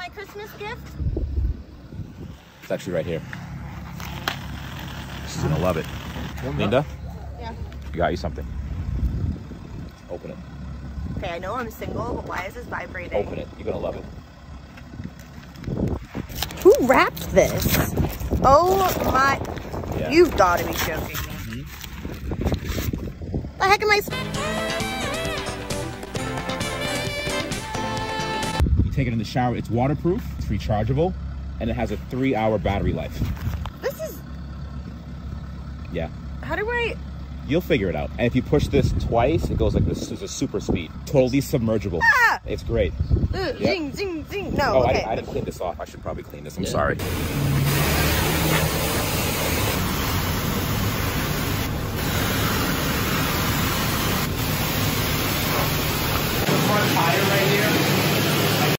my Christmas gift? It's actually right here. She's gonna love it. Leenda, Yeah. I got you something. Open it. Okay, I know I'm single, but why is this vibrating? Open it. You're gonna love it. Who wrapped this? Oh my. Yeah. You've got to be joking me. Mm-hmm. The heck am I? take it in the shower. It's waterproof, it's rechargeable, and it has a three hour battery life. This is. Yeah. How do I. You'll figure it out. And if you push this twice, it goes like this. This is a super speed. Totally submergible. Ah! It's great. Uh, yep. Zing, zing, zing. No, oh, okay. I, I, didn't clean this off. I should probably clean this. I'm yeah. sorry. fire right